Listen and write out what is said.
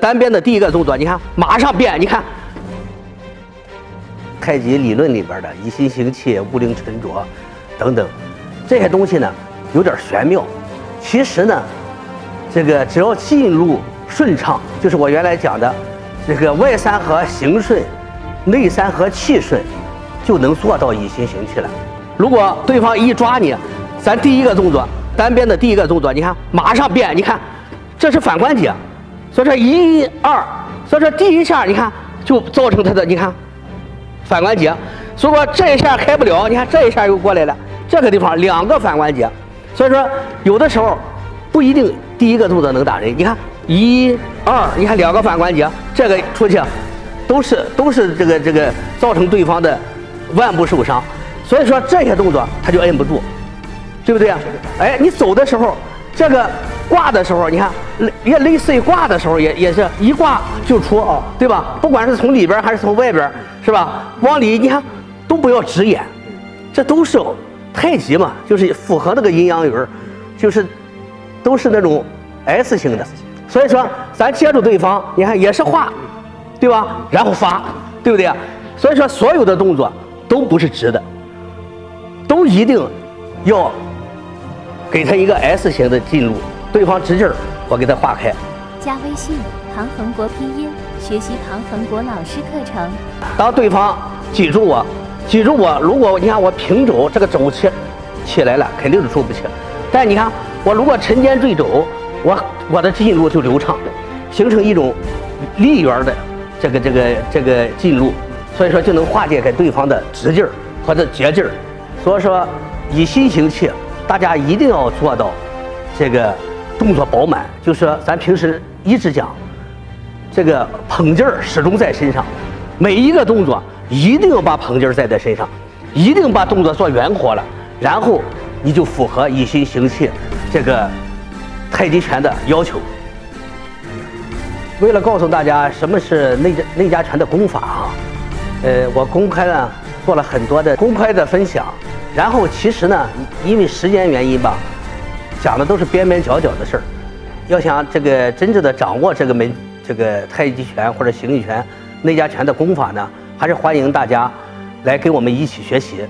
单边的第一个动作，你看马上变，你看太极理论里边的以心行气、物灵沉着等等这些东西呢，有点玄妙。其实呢，这个只要进入顺畅，就是我原来讲的这个外三合行顺，内三合气顺，就能做到以心行气了。如果对方一抓你，咱第一个动作，单边的第一个动作，你看马上变，你看这是反关节。所以说一二，所以说第一下你看就造成他的你看反关节，所以说这一下开不了，你看这一下又过来了，这个地方两个反关节，所以说有的时候不一定第一个动作能打人，你看一二，你看两个反关节，这个出去都是都是这个这个造成对方的腕部受伤，所以说这些动作他就摁不住，对不对啊？哎，你走的时候这个。挂的时候，你看，也类似于挂的时候，也也是一挂就出啊，对吧？不管是从里边还是从外边，是吧？往里你看，都不要直眼，这都是太极嘛，就是符合那个阴阳圆，就是都是那种 S 型的。所以说，咱接住对方，你看也是画，对吧？然后发，对不对？所以说，所有的动作都不是直的，都一定要给他一个 S 型的进入。对方直劲儿，我给他化开。加微信唐恒国拼音，学习唐恒国老师课程。当对方记住我，记住我，如果你看我平肘，这个肘起起来了，肯定是出不去。但你看我如果沉肩坠肘，我我的进入就流畅，形成一种立圆的这个这个这个进入，所以说就能化解开对方的直劲儿或者绝劲儿。所以说以心行气，大家一定要做到这个。动作饱满，就是咱平时一直讲，这个捧劲儿始终在身上，每一个动作一定要把捧劲儿在在身上，一定把动作做圆活了，然后你就符合以心行气这个太极拳的要求。为了告诉大家什么是内家内家拳的功法啊，呃，我公开呢做了很多的公开的分享，然后其实呢，因为时间原因吧。讲的都是边边角角的事儿，要想这个真正的掌握这个门这个太极拳或者形意拳、内家拳的功法呢，还是欢迎大家来跟我们一起学习。